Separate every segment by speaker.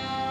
Speaker 1: Ah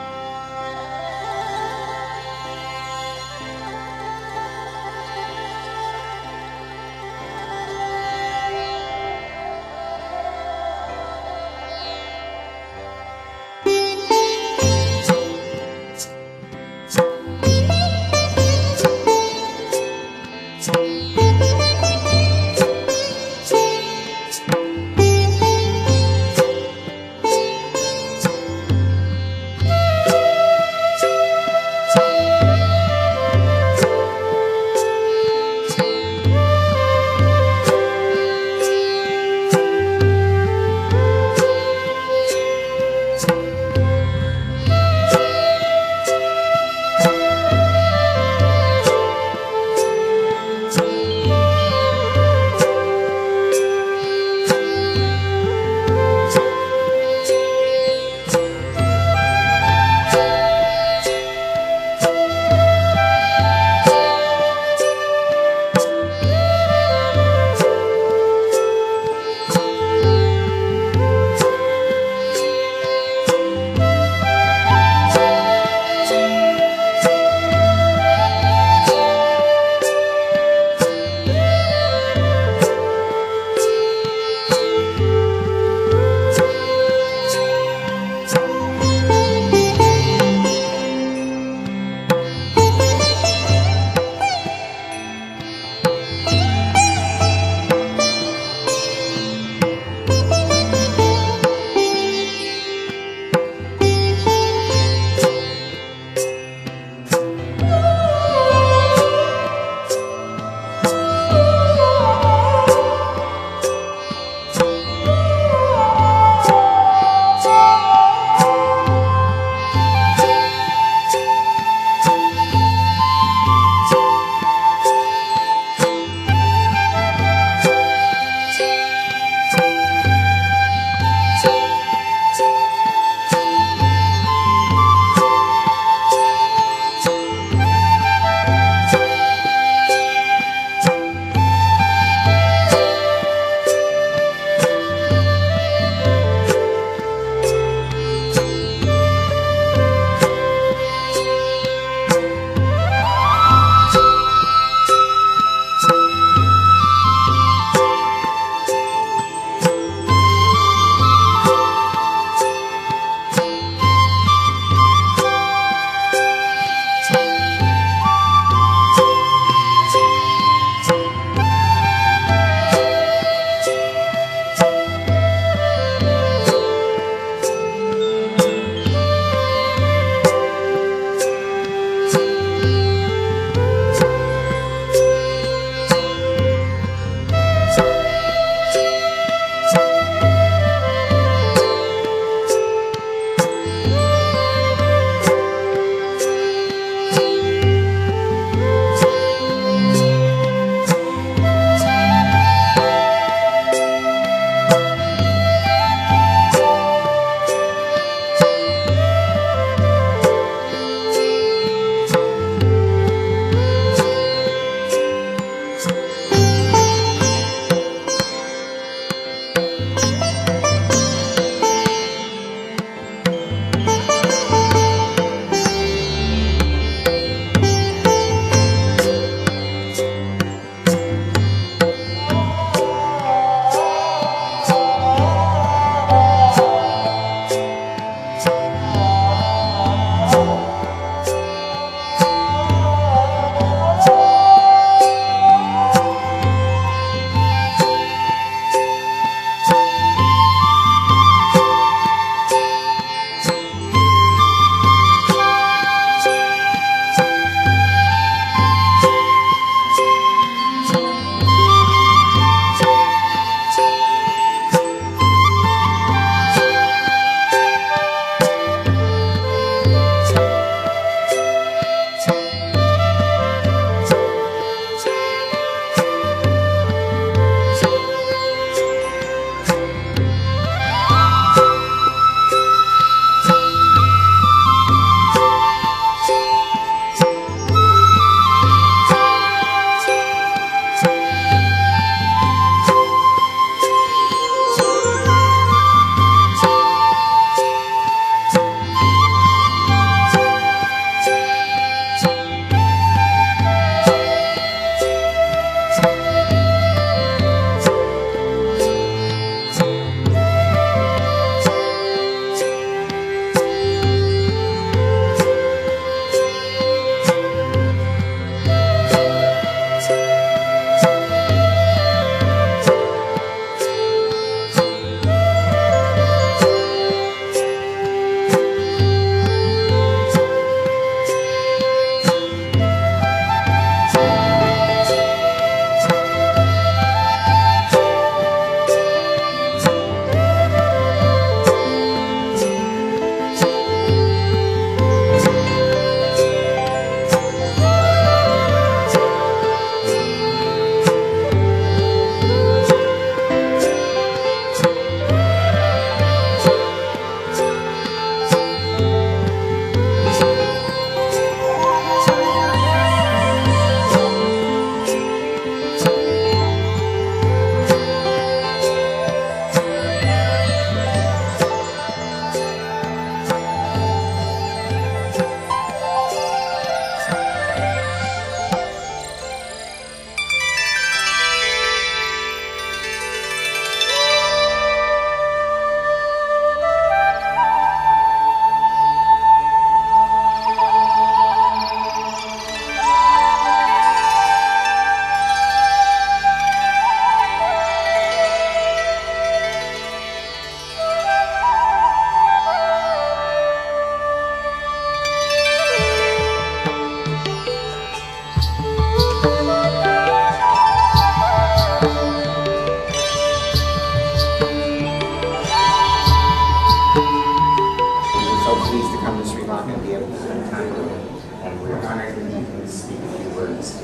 Speaker 1: can speak few words.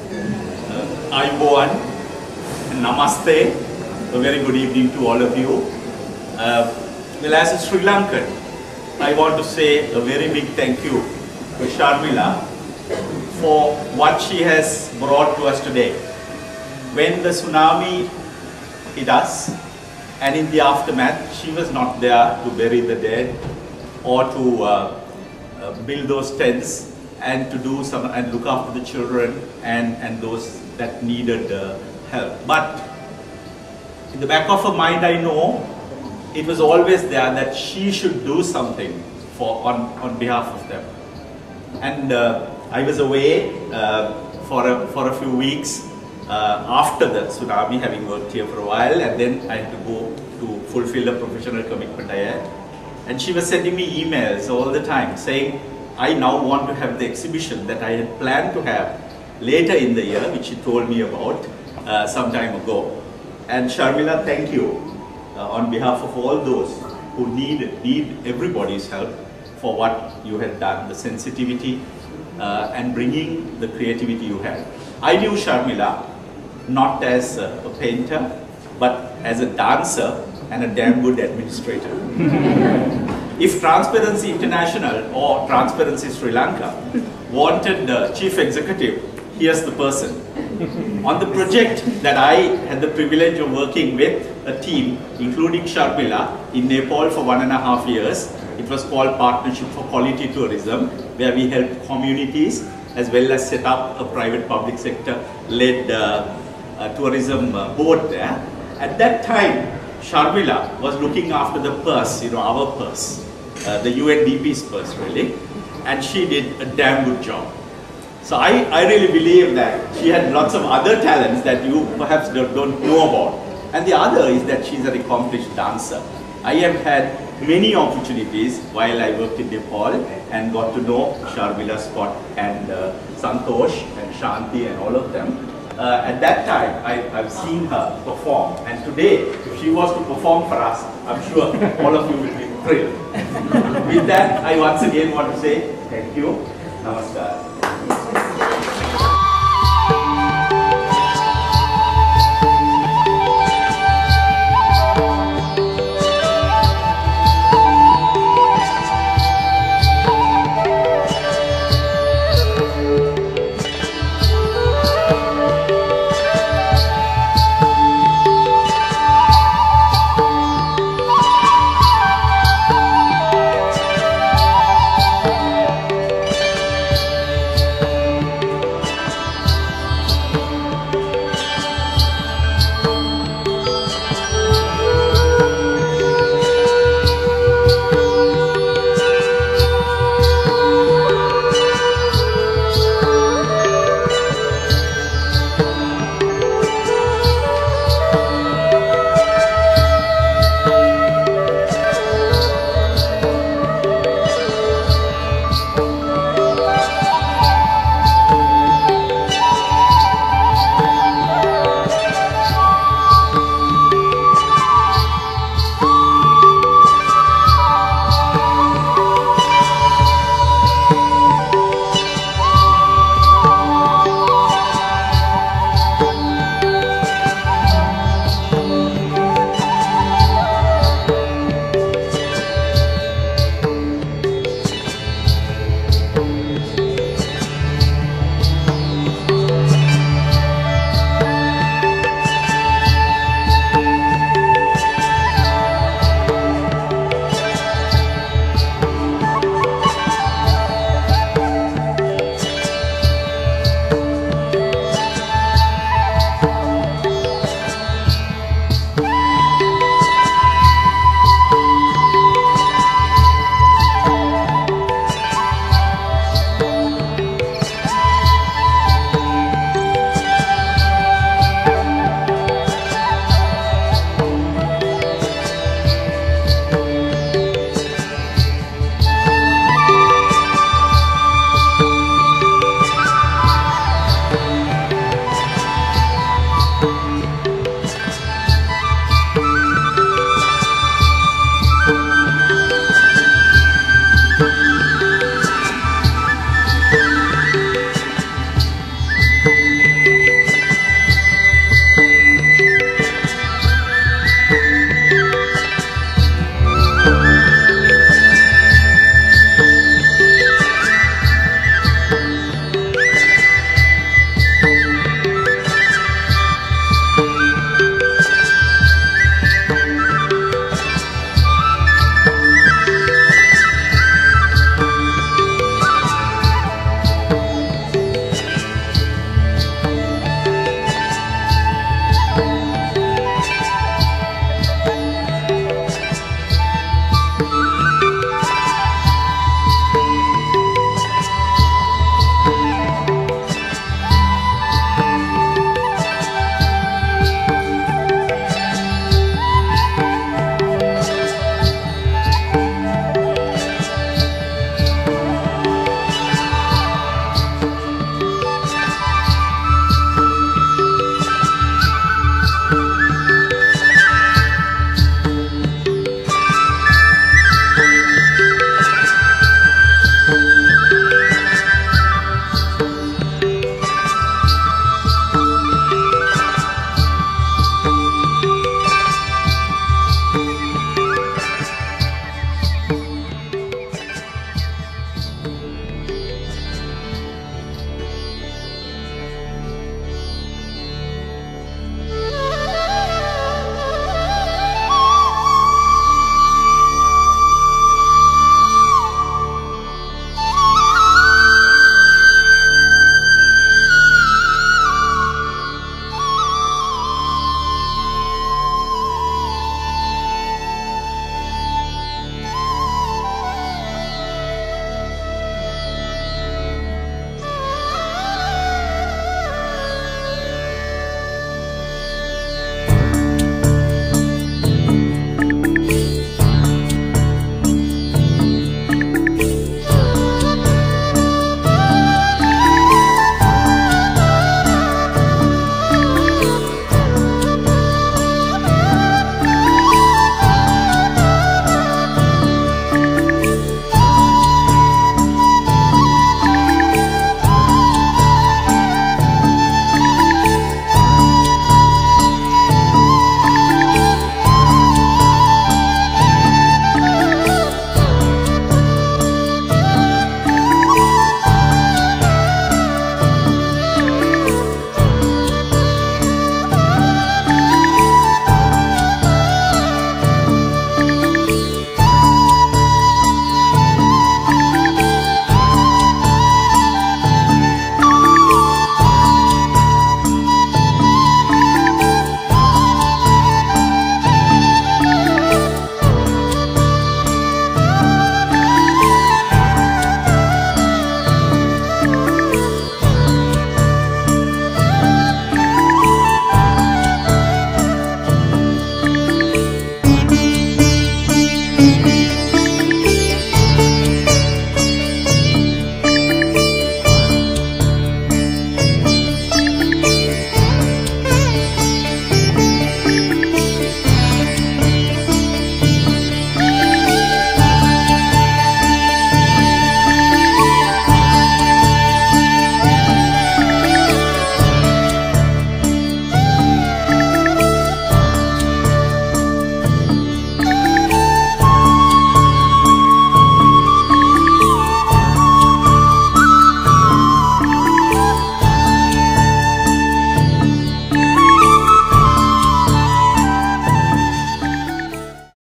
Speaker 2: Ayubowan, Namaste, a very good evening to all of you. Uh, well, as a Sri Lankan, I want to say a very big thank you to Sharmila for what she has brought to us today. When the tsunami hit us, and in the aftermath, she was not there to bury the dead or to uh, uh, build those tents and to do some and look after the children and, and those that needed uh, help. But in the back of her mind, I know it was always there that she should do something for on, on behalf of them. And uh, I was away uh, for, a, for a few weeks uh, after the tsunami, having worked here for a while, and then I had to go to fulfill a professional commitment I had. And she was sending me emails all the time saying, I now want to have the exhibition that I had planned to have later in the year, which she told me about uh, some time ago. And Sharmila, thank you uh, on behalf of all those who need, need everybody's help for what you had done, the sensitivity uh, and bringing the creativity you have. I knew Sharmila not as a, a painter, but as a dancer and a damn good administrator. if Transparency International or Transparency Sri Lanka wanted the chief executive, here's the person. On the project that I had the privilege of working with a team, including Sharmila, in Nepal for one and a half years, it was called Partnership for Quality Tourism, where we helped communities as well as set up a private public sector led uh, uh, tourism uh, board there. At that time, Sharmila was looking after the purse, you know, our purse, uh, the UNDP's purse really, and she did a damn good job. So I, I really believe that she had lots of other talents that you perhaps don't, don't know about. And the other is that she's an accomplished dancer. I have had many opportunities while I worked in Nepal and got to know Sharmila Scott and uh, Santosh and Shanti and all of them. Uh, at that time, I, have seen her perform and today, if she was to perform for us, I'm sure all of you will be thrilled. With that, I once again want to say thank you. Namaskar.